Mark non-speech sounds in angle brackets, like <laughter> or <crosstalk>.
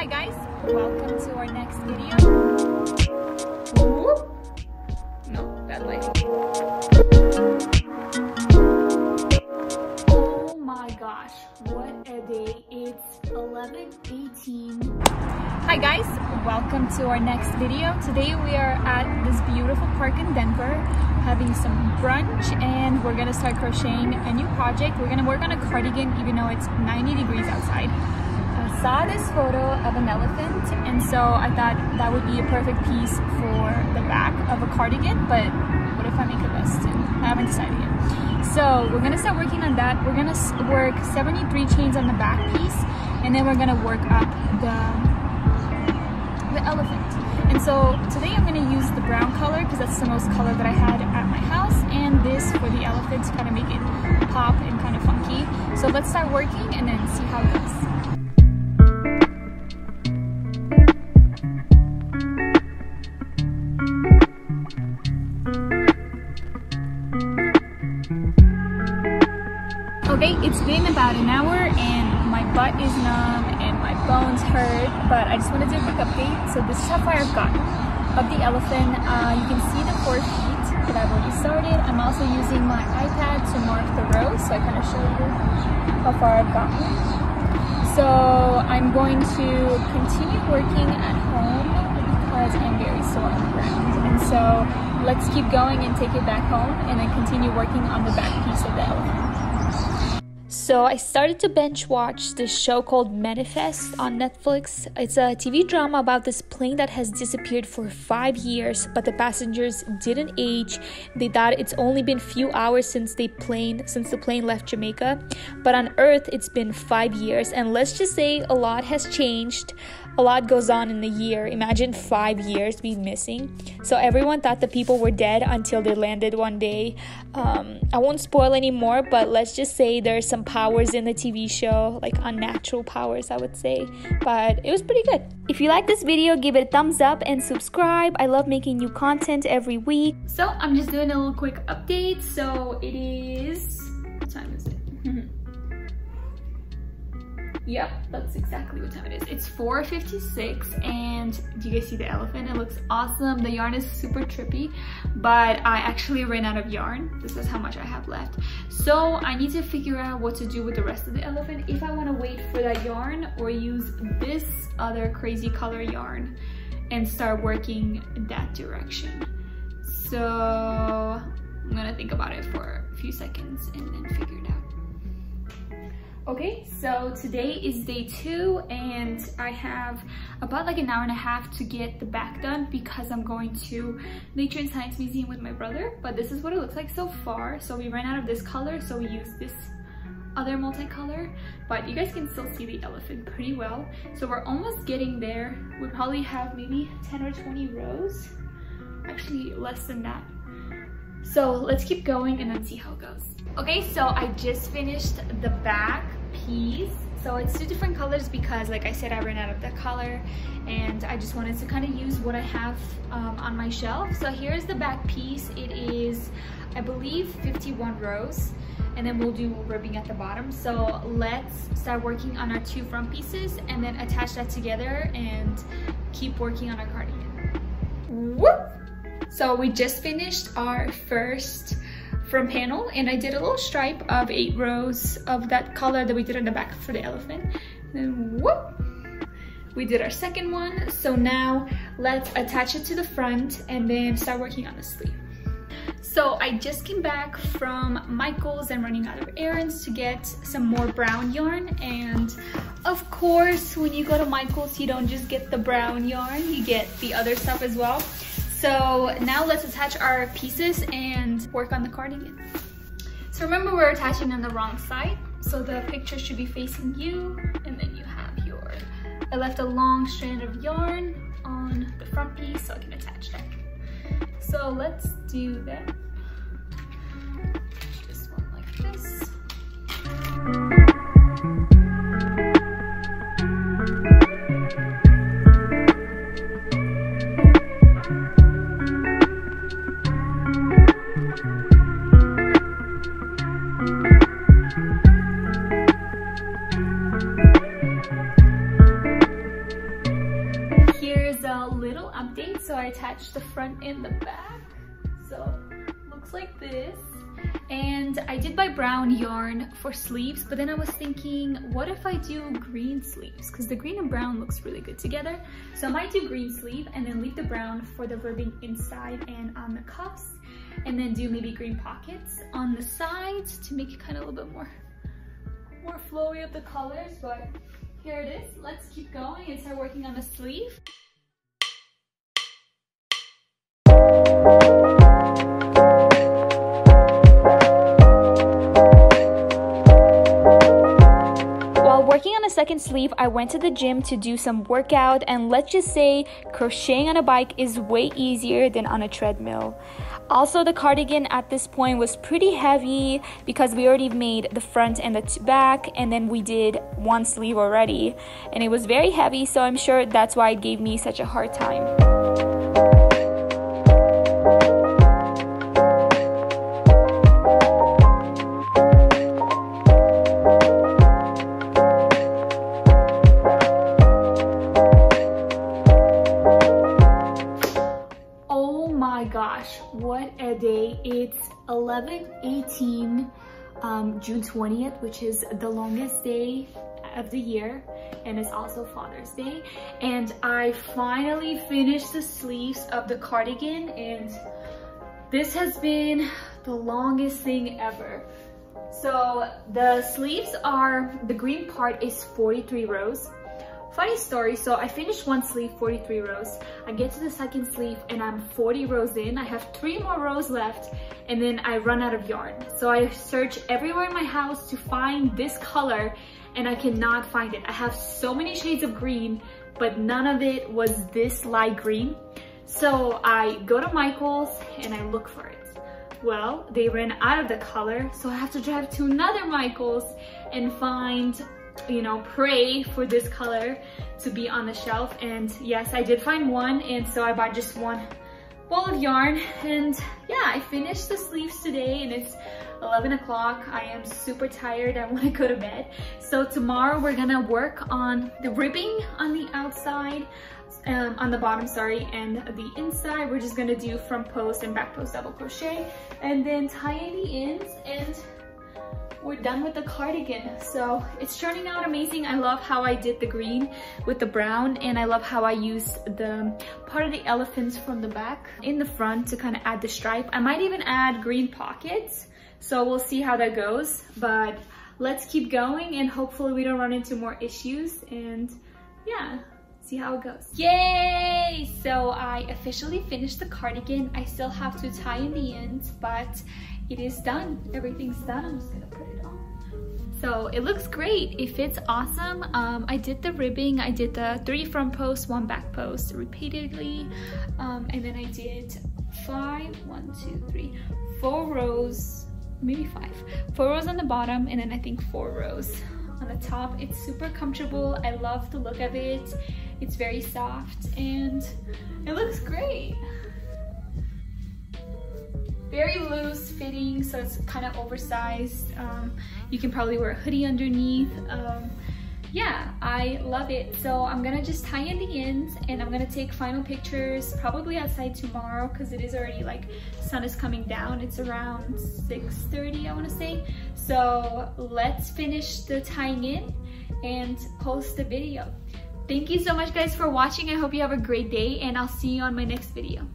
Hi guys, welcome to our next video. No, bad lighting. Oh my gosh, what a day. It's 11.18. Hi guys, welcome to our next video. Today we are at this beautiful park in Denver having some brunch and we're gonna start crocheting a new project. We're gonna work on a cardigan even though it's 90 degrees outside saw this photo of an elephant and so I thought that would be a perfect piece for the back of a cardigan but what if I make a vest too? I haven't decided yet. So we're gonna start working on that. We're gonna work 73 chains on the back piece and then we're gonna work up the, the elephant. And so today I'm gonna use the brown color because that's the most color that I had at my house and this for the elephant to kind of make it pop and kind of funky. So let's start working and then see how it goes. Okay, it's been about an hour and my butt is numb and my bones hurt, but I just want to do a quick update. So this is how far I've gotten of the elephant. Uh, you can see the four feet that I've already started. I'm also using my iPad to mark the rows, so I kind of show you how far I've gotten. So I'm going to continue working at home because I'm very sore on the ground. And so let's keep going and take it back home and then continue working on the back piece of the elephant. So I started to bench watch this show called Manifest on Netflix. It's a TV drama about this plane that has disappeared for five years, but the passengers didn't age. They thought it's only been few hours since they plane since the plane left Jamaica, but on Earth it's been five years, and let's just say a lot has changed a lot goes on in a year. Imagine five years being missing. So everyone thought the people were dead until they landed one day. Um, I won't spoil anymore, but let's just say there's some powers in the TV show, like unnatural powers, I would say. But it was pretty good. If you like this video, give it a thumbs up and subscribe. I love making new content every week. So I'm just doing a little quick update. So it is, what time is it? <laughs> Yep, that's exactly what time it is. It's 4.56 and do you guys see the elephant? It looks awesome. The yarn is super trippy, but I actually ran out of yarn. This is how much I have left. So I need to figure out what to do with the rest of the elephant. If I want to wait for that yarn or use this other crazy color yarn and start working that direction. So I'm gonna think about it for a few seconds and then figure. Okay, so today is day two and I have about like an hour and a half to get the back done because I'm going to Nature and Science Museum with my brother, but this is what it looks like so far. So we ran out of this color, so we used this other multicolor, but you guys can still see the elephant pretty well. So we're almost getting there. We probably have maybe 10 or 20 rows, actually less than that. So let's keep going and then see how it goes. Okay, so I just finished the back piece. So it's two different colors because like I said I ran out of the color and I just wanted to kind of use what I have um, on my shelf. So here's the back piece. It is I believe 51 rows and then we'll do ribbing at the bottom. So let's start working on our two front pieces and then attach that together and keep working on our cardigan. Whoop! so we just finished our first from panel and I did a little stripe of eight rows of that color that we did on the back for the elephant. And whoop, we did our second one. So now let's attach it to the front and then start working on the sleeve. So I just came back from Michael's and running out of errands to get some more brown yarn. And of course, when you go to Michael's, you don't just get the brown yarn, you get the other stuff as well. So now let's attach our pieces and work on the cardigan. So remember we're attaching on the wrong side. So the picture should be facing you and then you have your, I left a long strand of yarn on the front piece so I can attach that. So let's do that. I attached the front and the back. So looks like this. And I did buy brown yarn for sleeves, but then I was thinking, what if I do green sleeves? Because the green and brown looks really good together. So I might do green sleeve and then leave the brown for the ribbing inside and on the cuffs. And then do maybe green pockets on the sides to make it kind of a little bit more, more flowy of the colors. But here it is. Let's keep going and start working on the sleeve. Second sleeve, I went to the gym to do some workout and let's just say crocheting on a bike is way easier than on a treadmill. Also, the cardigan at this point was pretty heavy because we already made the front and the back and then we did one sleeve already and it was very heavy so I'm sure that's why it gave me such a hard time. What a day. It's 11 18 um, June 20th, which is the longest day of the year and it's also Father's Day. And I finally finished the sleeves of the cardigan and this has been the longest thing ever. So the sleeves are, the green part is 43 rows Funny story, so I finished one sleeve, 43 rows. I get to the second sleeve and I'm 40 rows in. I have three more rows left and then I run out of yarn. So I search everywhere in my house to find this color and I cannot find it. I have so many shades of green, but none of it was this light green. So I go to Michael's and I look for it. Well, they ran out of the color, so I have to drive to another Michael's and find you know, pray for this color to be on the shelf. And yes, I did find one. And so I bought just one ball of yarn. And yeah, I finished the sleeves today and it's 11 o'clock. I am super tired. I want to go to bed. So tomorrow we're gonna work on the ribbing on the outside, um, on the bottom, sorry, and the inside. We're just gonna do front post and back post double crochet and then tie in the ends and we're done with the cardigan. So it's turning out amazing. I love how I did the green with the brown and I love how I used the part of the elephants from the back in the front to kind of add the stripe. I might even add green pockets. So we'll see how that goes. But let's keep going and hopefully we don't run into more issues and yeah see how it goes. Yay! So I officially finished the cardigan. I still have to tie in the ends, but it is done. Everything's done. I'm just gonna put it on. So it looks great. It fits awesome. Um, I did the ribbing. I did the three front posts, one back post repeatedly. Um, and then I did five, one, two, three, four rows, maybe five. Four rows on the bottom and then I think four rows on the top. It's super comfortable. I love the look of it. It's very soft and it looks great. Very loose fitting, so it's kind of oversized. Um, you can probably wear a hoodie underneath. Um, yeah, I love it. So I'm gonna just tie in the ends and I'm gonna take final pictures probably outside tomorrow because it is already like sun is coming down. It's around 6.30 I wanna say. So let's finish the tying in and post the video. Thank you so much guys for watching. I hope you have a great day and I'll see you on my next video.